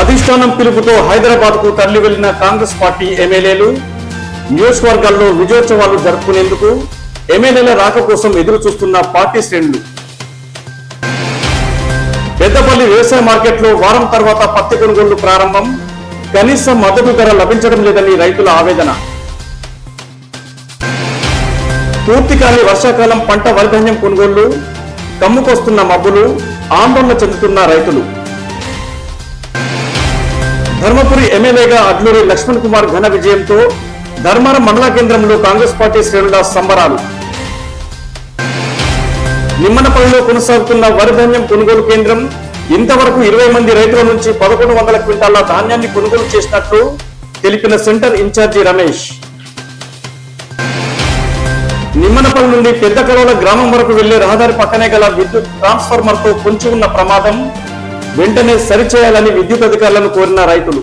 అధిష్టానం పిలుపుతో హైదరాబాద్కు తరలి వెళ్ళిన కాంగ్రెస్ పార్టీ ఎమ్మెల్యేలు నియోజకవర్గాల్లో విజయోత్సవాలు జరుపుకునేందుకు ఎమ్మెల్యేల రాక కోసం ఎదురు చూస్తున్న పార్టీ శ్రేణులు. పెద్దపల్లి వ్యవసాయ మార్కెట్లో వారం తర్వాత పత్తి కొనుగోళ్ళు ప్రారంభం. కనీస మద్దతు ధర లభించడం లేదని రైతుల ఆవేదన. పూర్తికాలి వర్షాకాలం పంట వరిధాన్యం కొనుగోళ్ళు కమ్ముకొస్తున్న మబ్బులు ఆందోళన చెందుతున్న రైతులు. ధర్మపురి ఎమ్మెల్యేగా అడ్లూరి లక్ష్మణ్ కుమార్ ఘన విజయంతో ధర్మారం మండల కేంద్రంలో కాంగ్రెస్ పార్టీ శ్రేణుల సంబరాలు. నిమ్మనపల్లిలో కొనసాగుతున్న వరిధాన్యం కొనుగోలు కేంద్రం ఇంతవరకు ఇరవై మంది రైతుల నుంచి పదకొండు వందల క్వింటాల ధాన్యాన్ని కొనుగోలు చేసినట్లు తెలిపిన సెంటర్ ఇన్ఛార్జి రమేష్. నిమ్మనపల్లి నుండి పెద్ద కరోల గ్రామం వరకు వెళ్ళే రహదారి పక్కనే గల విద్యుత్ ట్రాన్స్ఫార్మర్తో పొంచి ఉన్న ప్రమాదం వెంటనే సరిచేయాలని విద్యుత్ అధికారులను కోరిన రైతులు.